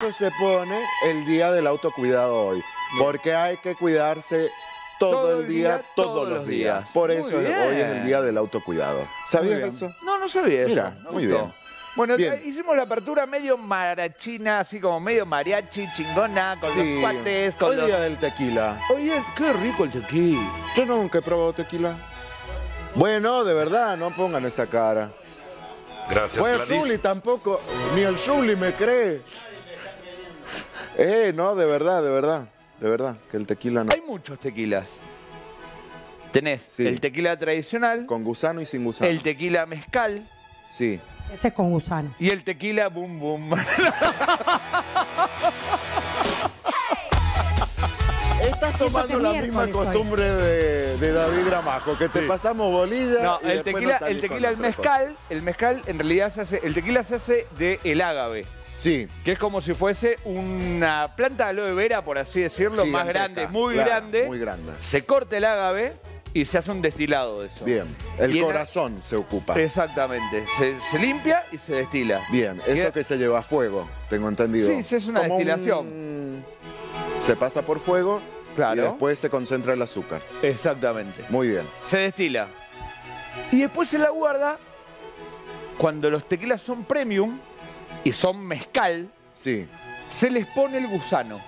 Eso se pone el día del autocuidado hoy. Porque hay que cuidarse todo, el día, todos, los días. Por Muy eso bien. hoy es el día del autocuidado. ¿Sabías eso? No, no sabía eso. Mira, muy gustó. bien. Bueno, Bien. eh, hicimos la apertura medio marachina, así como medio mariachi, chingona, con Sí. los cuates, con Hoy los... día del tequila. Oye, qué rico el tequila. Yo nunca he probado tequila. Bueno, de verdad, no pongan esa cara. Gracias, Bueno, Gladys. Juli tampoco, ni el Juli me cree. Eh, no, de verdad, de verdad, de verdad, que el tequila no. Hay muchos tequilas. Tenés Sí. el tequila tradicional, Con gusano y sin gusano. el tequila mezcal Sí. Ese es con gusano. y el tequila boom boom. Estás tomando la misma costumbre de, de David Gramajo, que te pasamos bolilla. No, y el tequila, no el tequila, el cosa. mezcal, el mezcal en realidad se hace, el tequila se hace de el ágave, Sí, que es como si fuese una planta de aloe vera, por así decirlo, más grande, muy claro, grande. Muy grande. Se corta el ágave y se hace un destilado de eso. Bien. El Y corazón se ocupa. Exactamente. Se, se limpia y se destila. Bien, eso que se lleva a fuego, tengo entendido. Sí, sí, es una Como destilación. un- Se pasa por fuego Claro. y después se concentra el azúcar. Exactamente. Muy bien. Se destila. Y después se la guarda cuando los tequilas son premium y son mezcal, Sí, se les pone el gusano.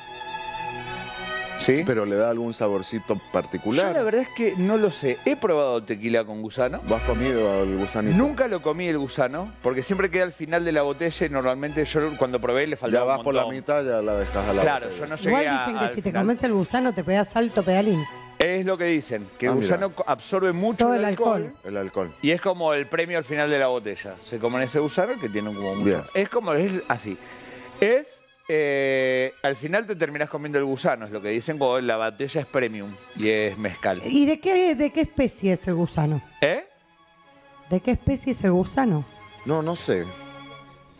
¿Sí? pero le da algún saborcito Yo particular. la verdad es que no lo sé. He probado tequila con gusano. ¿Vos has comido el gusanito? Nunca lo comí el gusano, porque siempre queda al final de la botella y normalmente yo cuando probé le Ya faltaba vas un por la montón. mitad, ya la dejas a la Claro, botella. yo no llegué Igual a- dicen que al si te final. comes el gusano te pegas salto pedalín. Es lo que dicen, que Ah, el mira. gusano co- absorbe mucho Todo el el alcohol, alcohol. El alcohol. y es como el premio al final de la botella. Se comen ese gusano que tiene como mucho. Bien. Es como es así. Es eh, al final te terminás comiendo el gusano, es lo que dicen cuando la botella es premium y es mezcal. ¿Y de qué, de qué especie es el gusano? ¿Eh? ¿De qué especie es el gusano? No, no sé.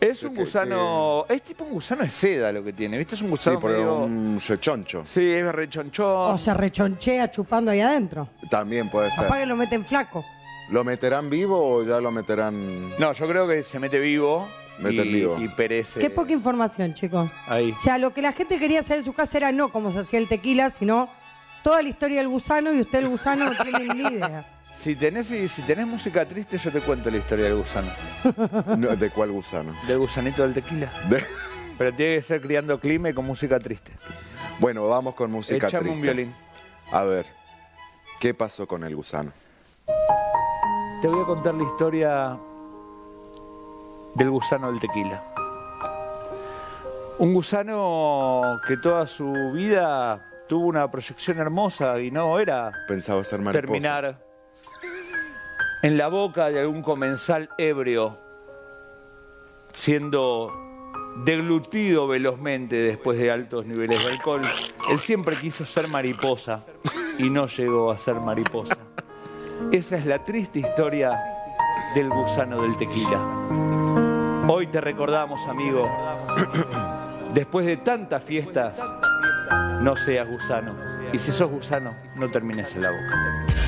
Es ¿De un gusano, es tipo un gusano de seda lo que tiene, ¿viste? Es un Sí, gusano por medio- un rechoncho. Sí, es rechonchón. O se rechonchea chupando ahí adentro. También puede ser. Capaz que lo meten flaco. ¿Lo meterán vivo o ya lo meterán...? No, yo creo que se mete vivo Mete y, vivo. y perece. Qué poca información, chicos. Ahí. O sea, lo que la gente quería hacer en su casa era no como se hacía el tequila, sino toda la historia del gusano y usted el gusano no tiene ni idea. Si tenés, si tenés música triste, yo te cuento la historia del gusano. No, ¿De cuál gusano? Del gusanito del tequila. De- Pero tiene que ser criando clima y con música triste. Bueno, vamos con música Échame triste. un violín. A ver, ¿qué pasó con el gusano? Te voy a contar la historia del gusano del tequila. Un gusano que toda su vida tuvo una proyección hermosa y no era Pensaba ser mariposa. terminar en la boca de algún comensal ebrio, siendo deglutido velozmente después de altos niveles de alcohol. Él siempre quiso ser mariposa y no llegó a ser mariposa. Esa es la triste historia del gusano del tequila. Hoy te recordamos, amigo, después de tantas fiestas, no seas gusano. Y si sos gusano, no termines en la boca.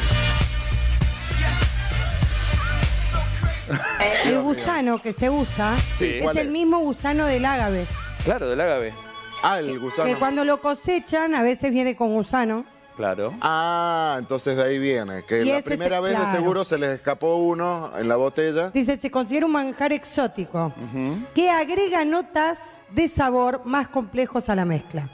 El gusano que se usa Sí. es ¿Cuál el es? mismo gusano del ágave. Claro, del ágave. Ah, el gusano. Que cuando lo cosechan a veces viene con gusano. Claro. Ah, entonces de ahí viene. Que Y la ese primera vez de seguro se les escapó uno en la botella. Dice, se considera un manjar exótico que agrega notas de sabor más complejos a la mezcla.